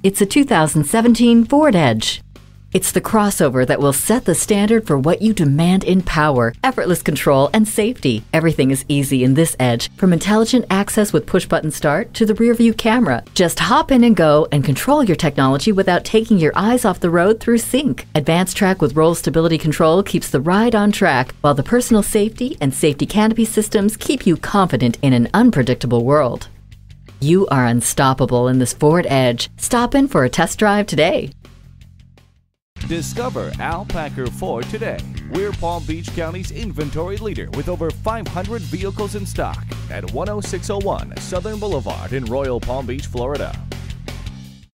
It's a 2017 Ford Edge. It's the crossover that will set the standard for what you demand in power, effortless control, and safety. Everything is easy in this Edge, from intelligent access with push button start to the rear view camera. Just hop in and go and control your technology without taking your eyes off the road through sync. AdvanceTrac with roll stability control keeps the ride on track, while the personal safety and safety canopy systems keep you confident in an unpredictable world. You are unstoppable in this Ford Edge. Stop in for a test drive today. Discover Al Packer Ford today. We're Palm Beach County's inventory leader with over 500 vehicles in stock at 10601 Southern Boulevard in Royal Palm Beach, Florida.